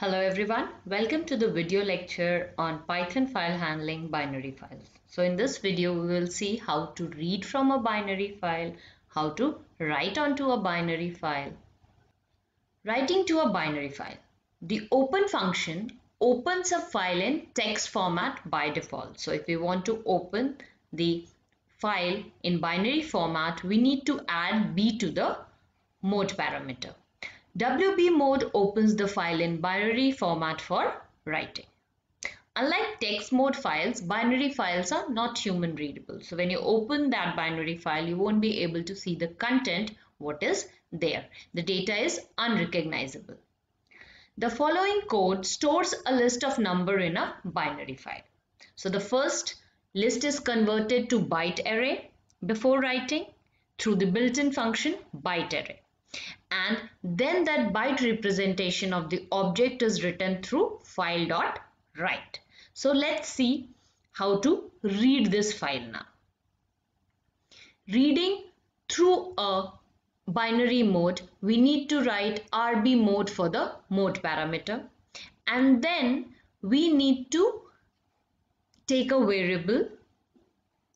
Hello everyone, welcome to the video lecture on Python file handling binary files. So in this video we will see how to read from a binary file, how to write onto a binary file. Writing to a binary file. The open function opens a file in text format by default. So if we want to open the file in binary format, we need to add b to the mode parameter. WB mode opens the file in binary format for writing. Unlike text mode files, binary files are not human readable. So when you open that binary file, you won't be able to see the content, what is there. The data is unrecognizable. The following code stores a list of number in a binary file. So the first list is converted to byte array before writing through the built-in function byte array and then that byte representation of the object is written through file dot write. So let's see how to read this file now. Reading through a binary mode, we need to write RB mode for the mode parameter and then we need to take a variable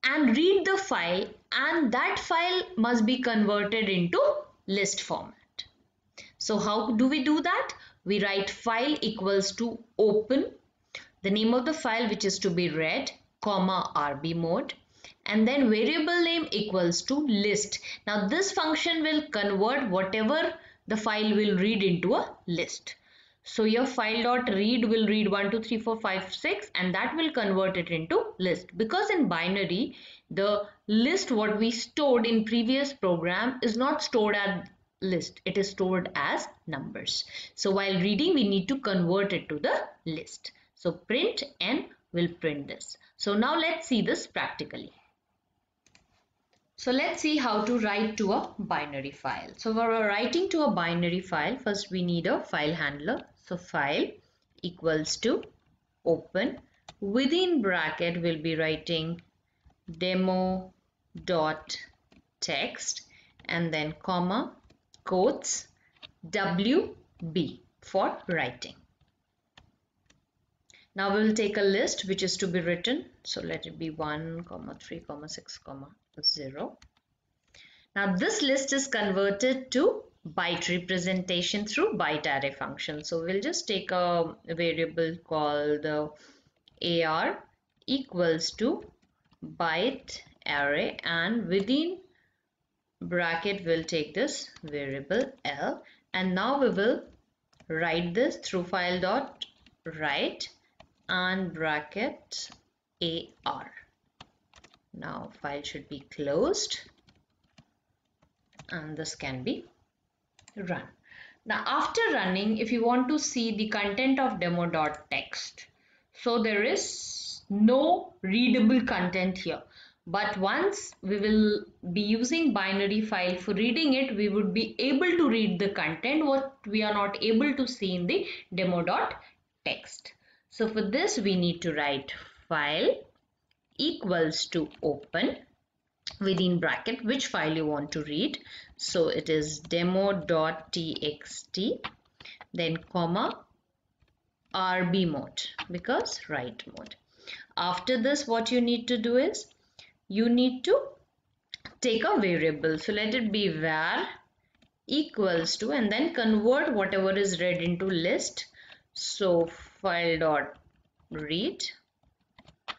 and read the file and that file must be converted into list format. So how do we do that? We write file equals to open, the name of the file which is to be read, comma RB mode and then variable name equals to list. Now this function will convert whatever the file will read into a list. So your file dot read will read 1, 2, 3, 4, 5, 6 and that will convert it into list. Because in binary, the list what we stored in previous program is not stored as list. It is stored as numbers. So while reading, we need to convert it to the list. So print n will print this. So now let's see this practically. So let's see how to write to a binary file. So for writing to a binary file, first we need a file handler. So file equals to open. Within bracket we'll be writing demo dot text and then comma quotes WB for writing. Now we will take a list which is to be written. So let it be 1, comma 3, comma 6, comma 0. Now this list is converted to byte representation through byte array function. So we'll just take a variable called uh, AR equals to byte array and within bracket we'll take this variable L and now we will write this through file dot write and bracket AR. Now file should be closed and this can be run. Now after running, if you want to see the content of demo.txt, so there is no readable content here. But once we will be using binary file for reading it, we would be able to read the content what we are not able to see in the demo.txt. So for this we need to write file equals to open within bracket. Which file you want to read? So it is demo.txt then comma rb mode because write mode. After this what you need to do is you need to take a variable. So let it be var equals to and then convert whatever is read into list. So file dot read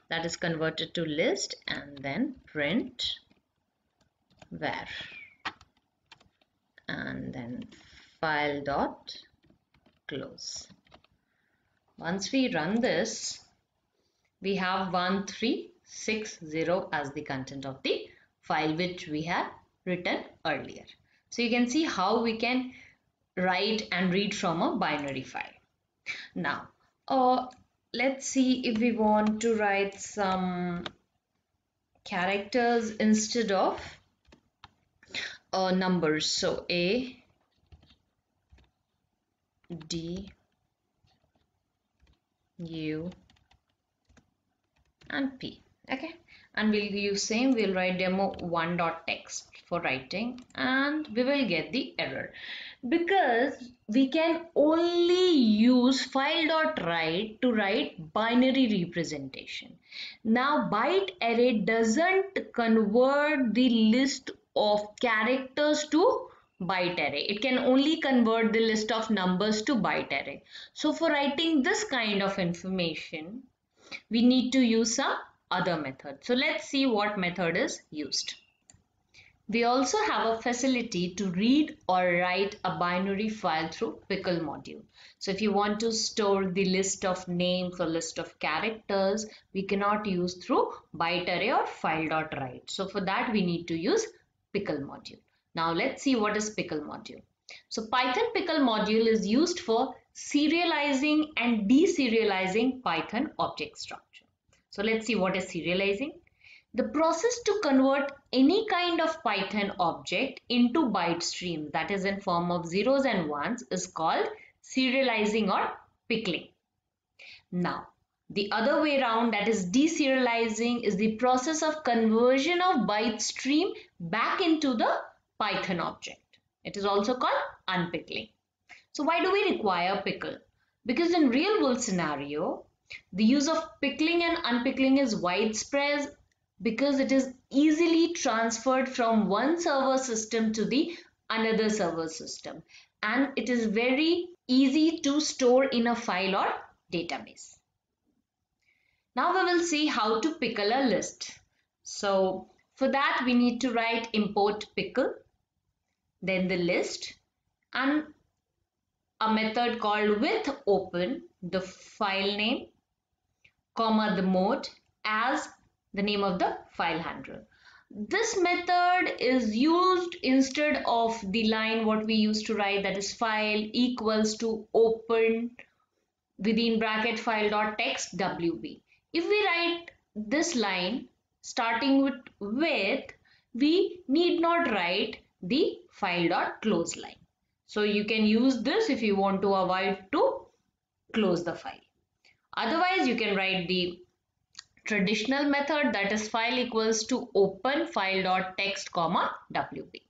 that is converted to list and then print var. And then file dot close. Once we run this we have 1360 as the content of the file which we have written earlier. So you can see how we can write and read from a binary file. Now uh, let's see if we want to write some characters instead of uh, numbers. So a d u and p okay and we'll use same we'll write demo one dot text for writing and we will get the error because we can only use file dot write to write binary representation. Now byte array doesn't convert the list of characters to byte array. It can only convert the list of numbers to byte array. So for writing this kind of information, we need to use some other method. So let's see what method is used. We also have a facility to read or write a binary file through pickle module. So if you want to store the list of names or list of characters, we cannot use through byte array or file.write. So for that we need to use pickle module. Now let's see what is pickle module. So Python pickle module is used for serializing and deserializing Python object structure. So let's see what is serializing. The process to convert any kind of Python object into byte stream that is in form of zeros and ones is called serializing or pickling. Now, the other way around that is deserializing is the process of conversion of byte stream back into the Python object. It is also called unpickling. So why do we require pickle? Because in real world scenario, the use of pickling and unpickling is widespread because it is easily transferred from one server system to the another server system and it is very easy to store in a file or database. Now we will see how to pickle a list. So for that we need to write import pickle then the list and a method called with open the file name comma the mode as the name of the file handler this method is used instead of the line what we used to write that is file equals to open within bracket file dot text wb if we write this line starting with with we need not write the file dot close line. So you can use this if you want to avoid to close the file. Otherwise you can write the traditional method that is file equals to open file dot text comma wb.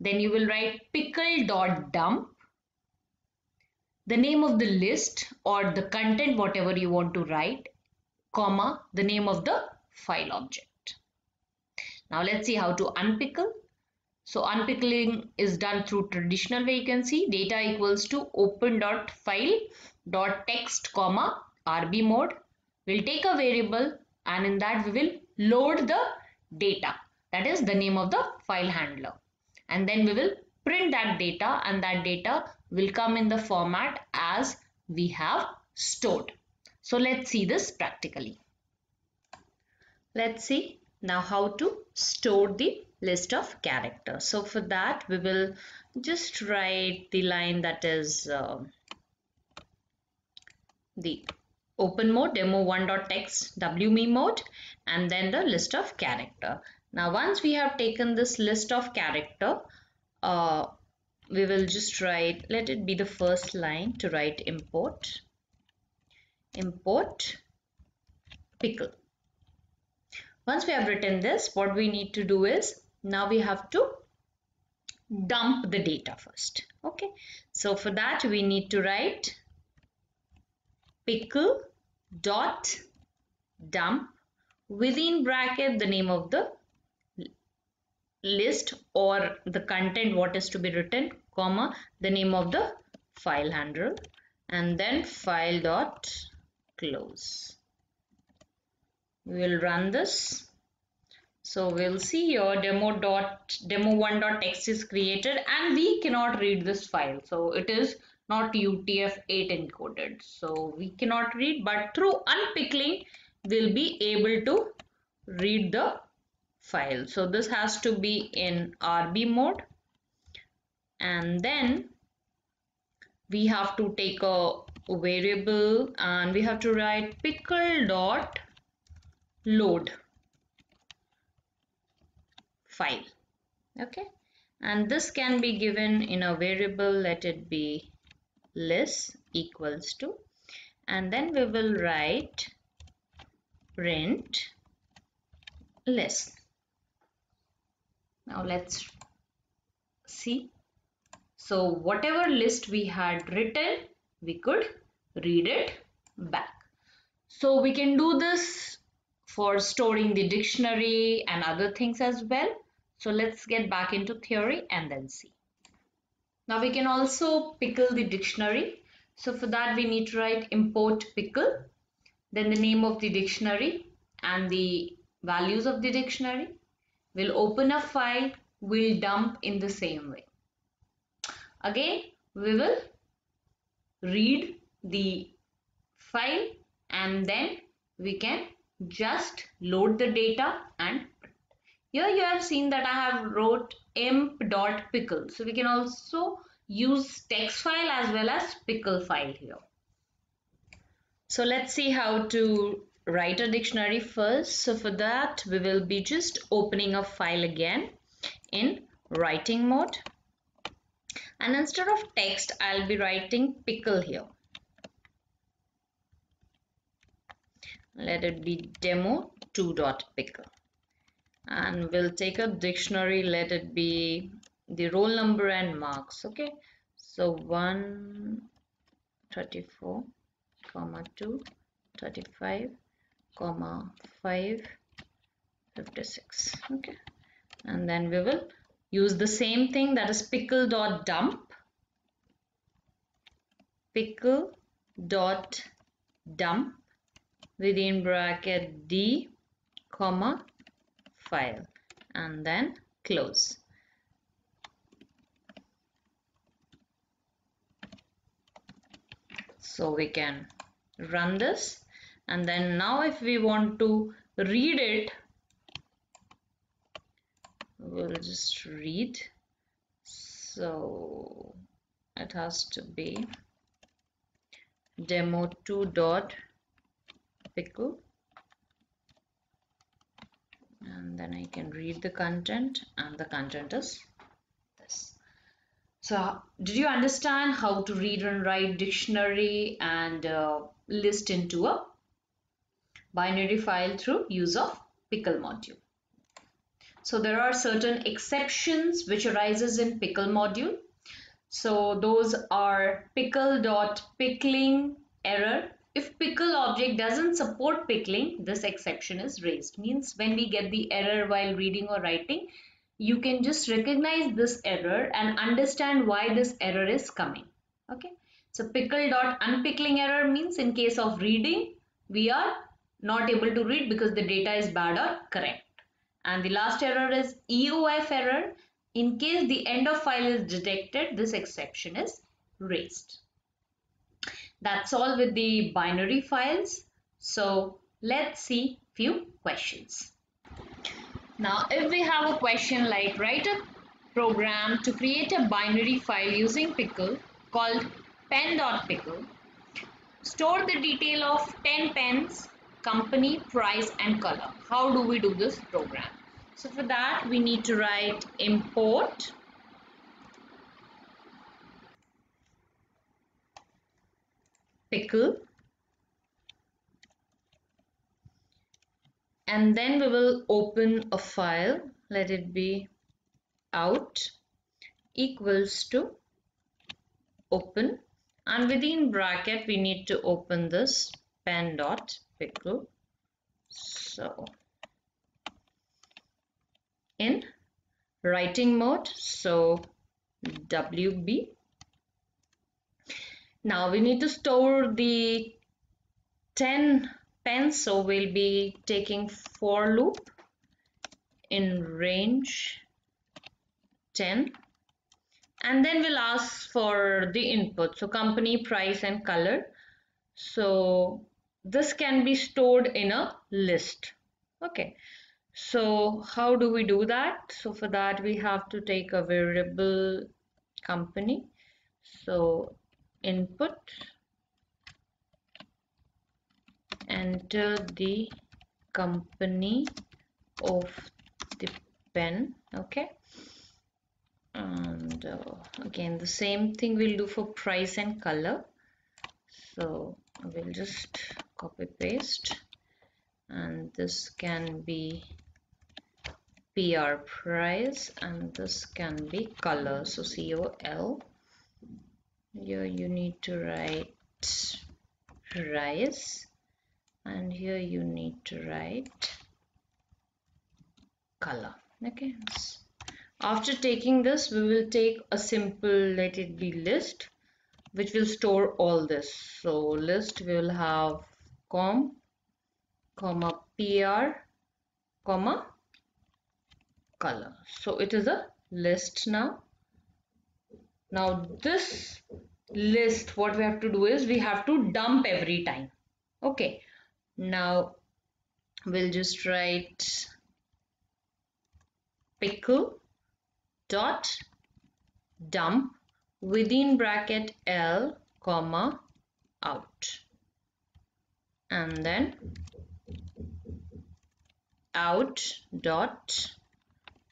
Then you will write pickle dot dump the name of the list or the content whatever you want to write comma the name of the file object. Now let's see how to unpickle. So unpickling is done through traditional way you can see data equals to open dot file dot text comma rb mode. We'll take a variable and in that we will load the data that is the name of the file handler and then we will print that data and that data will come in the format as we have stored. So let's see this practically. Let's see now how to store the list of characters. So for that we will just write the line that is uh, the open mode demo one.text wme mode and then the list of character. Now once we have taken this list of character uh, we will just write let it be the first line to write import import pickle. Once we have written this what we need to do is now we have to dump the data first. Okay. So for that we need to write pickle dot dump within bracket the name of the list or the content what is to be written comma the name of the file handler and then file dot close we will run this so we'll see here demo dot demo one dot text is created and we cannot read this file. So it is not UTF-8 encoded. So we cannot read but through unpickling we'll be able to read the file. So this has to be in RB mode and then we have to take a variable and we have to write pickle dot load file okay and this can be given in a variable let it be list equals to and then we will write print list now let's see so whatever list we had written we could read it back. So we can do this for storing the dictionary and other things as well. So let's get back into theory and then see. Now we can also pickle the dictionary. So for that we need to write import pickle, then the name of the dictionary and the values of the dictionary. We'll open a file, we'll dump in the same way. Again, we will read the file and then we can just load the data and here you have seen that I have wrote emp.pickle. So we can also use text file as well as pickle file here. So let's see how to write a dictionary first. So for that we will be just opening a file again in writing mode. And instead of text, I'll be writing pickle here. Let it be demo 2.pickle and we'll take a dictionary let it be the roll number and marks okay? So 134 comma 2 35 comma 5 56 okay? And then we will use the same thing that is pickle dot dump pickle dot dump within bracket d comma file and then close. So we can run this and then now if we want to read it we'll just read so it has to be demo 2 dot pickle and then I can read the content and the content is this. So did you understand how to read and write dictionary and uh, list into a binary file through use of pickle module? So there are certain exceptions which arises in pickle module. So those are pickle.pickling error if pickle object doesn't support pickling, this exception is raised. Means when we get the error while reading or writing, you can just recognize this error and understand why this error is coming. Okay. So pickle dot unpickling error means in case of reading, we are not able to read because the data is bad or correct. And the last error is EOF error. In case the end of file is detected, this exception is raised. That's all with the binary files. So let's see few questions. Now if we have a question like write a program to create a binary file using pickle called pen.pickle store the detail of 10 pens company price and color how do we do this program so for that we need to write import pickle and then we will open a file. Let it be out equals to open. And within bracket we need to open this pen dot pickle so in writing mode so wb now we need to store the 10 pens so we'll be taking for loop in range 10 and then we'll ask for the input so company price and color. So this can be stored in a list. Okay. So how do we do that? So for that we have to take a variable company. So input. Enter the company of the pen okay? And uh, again the same thing we'll do for price and color. So we'll just copy paste. And this can be PR price and this can be color. So COL here you need to write rice and here you need to write color. Okay after taking this we will take a simple let it be list which will store all this. So list will have com comma pr comma color. So it is a list now now this list what we have to do is we have to dump every time. Okay. Now we'll just write pickle dot dump within bracket L comma out. And then out dot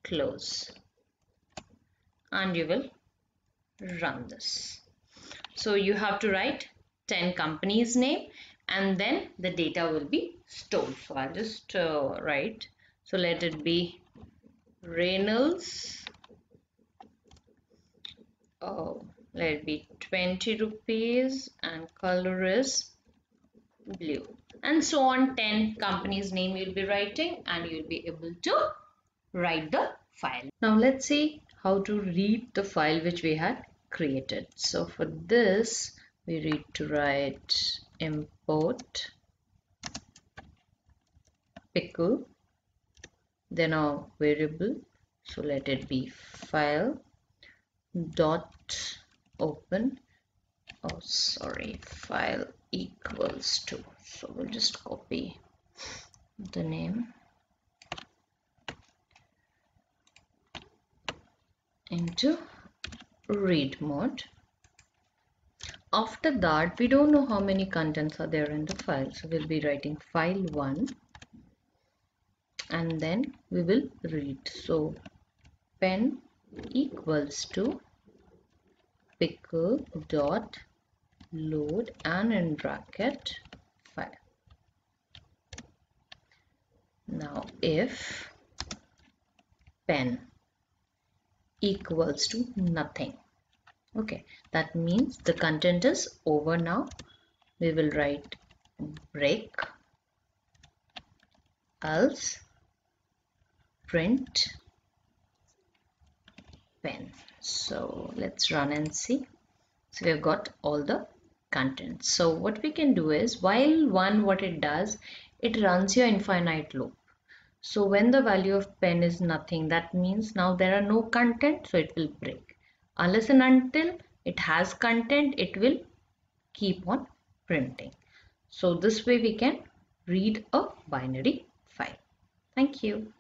close. And you will run this. So you have to write 10 companies name and then the data will be stored. So i'll just uh, write. So let it be reynolds. Oh let it be 20 rupees and color is blue. And so on 10 companies name you'll be writing and you'll be able to write the file. Now let's see how to read the file which we had created. So for this we need to write import pickle then our variable. So let it be file dot open. Oh sorry file equals to so we'll just copy the name into read mode. After that we don't know how many contents are there in the file. So we'll be writing file 1 and then we will read. So pen equals to pickle dot load and in bracket file. Now if pen equals to nothing. Okay that means the content is over now. We will write break else print pen. So let's run and see. So we've got all the content. So what we can do is while one what it does it runs your infinite loop so when the value of pen is nothing that means now there are no content so it will break. Unless and until it has content it will keep on printing. So this way we can read a binary file. Thank you